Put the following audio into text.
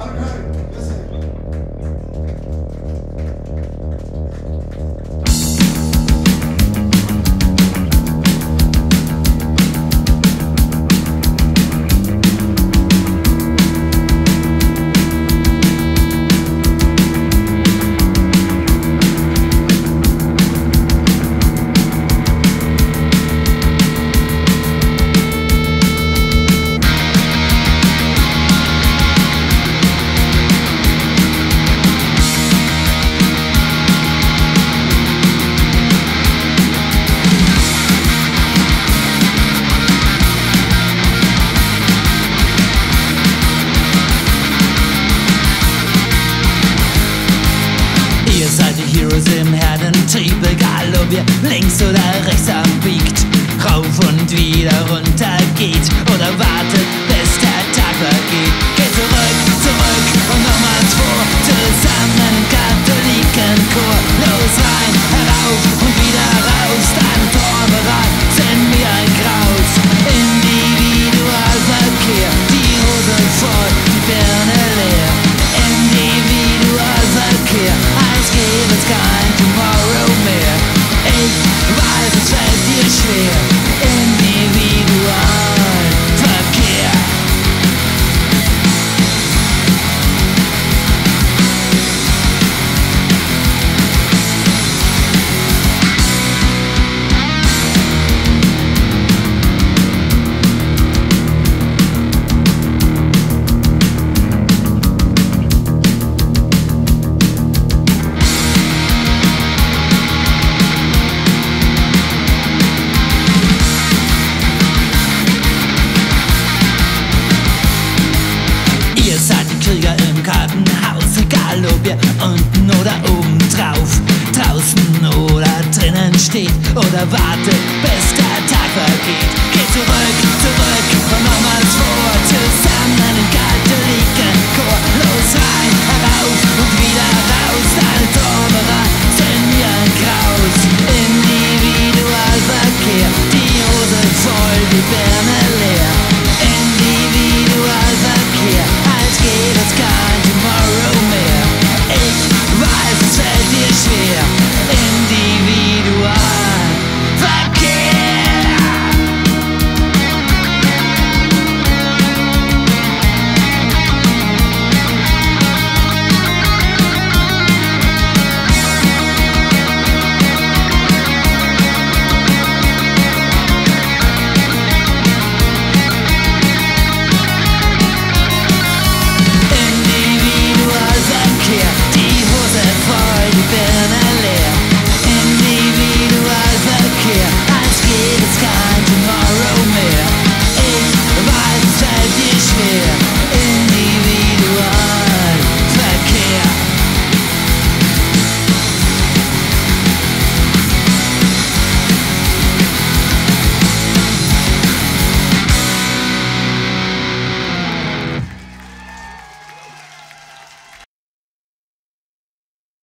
Okay. Virus im Herdentrieb, egal ob ihr links oder rechts abbiegt. steht oder wartet, bis der Tag vergeht. Geh zurück, zurück von damals vor, zusammen einen Geist.